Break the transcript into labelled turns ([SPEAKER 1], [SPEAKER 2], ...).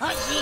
[SPEAKER 1] 欲しい